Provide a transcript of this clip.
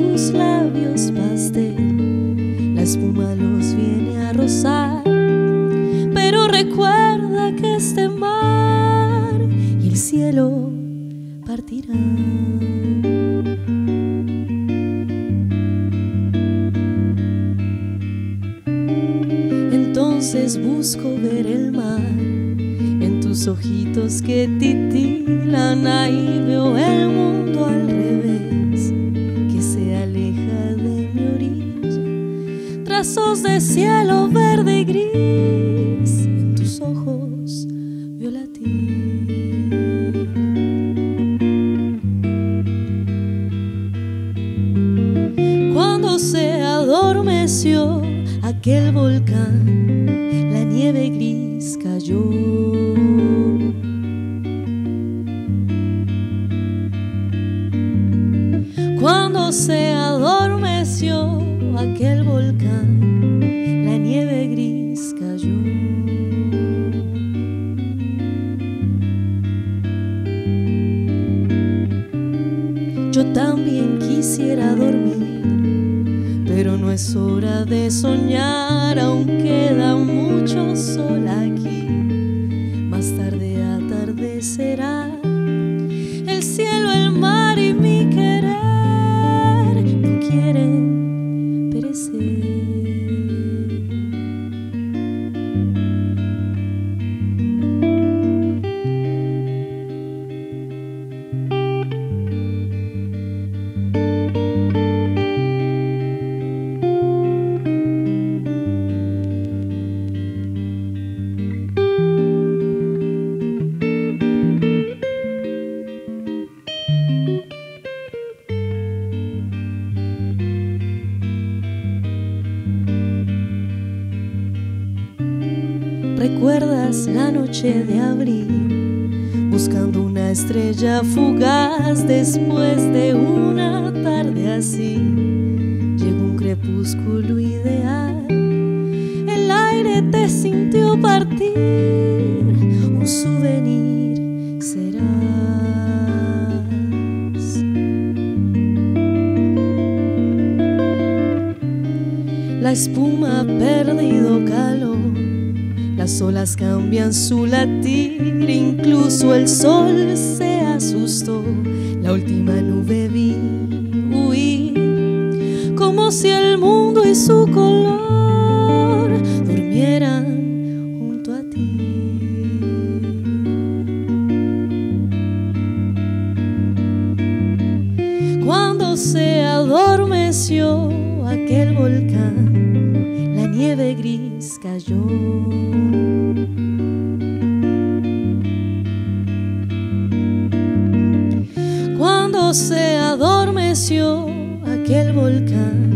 tus labios pastel. La espuma los viene a rozar, pero recuerda que este mar y el cielo partirán. Entonces busco ver el mar en tus ojitos que titilan. Ahí veo el mundo al revés de cielo verde y gris en tus ojos veo Cuando se adormeció aquel volcán, la nieve gris cayó. Cuando se adormeció aquel volcán, Yo también quisiera dormir, pero no es hora de soñar, aún queda mucho sol aquí. ¿Recuerdas la noche de abril? Buscando una estrella fugaz después de una tarde así. Llegó un crepúsculo ideal. El aire te sintió partir. Un souvenir serás. La espuma ha perdido calor. Las olas cambian su latir, incluso el sol se asustó. La última nube vi huir, como si el mundo y su color durmieran junto a ti. Cuando se adormeció aquel volcán, la nieve gris cayó. se adormeció aquel volcán.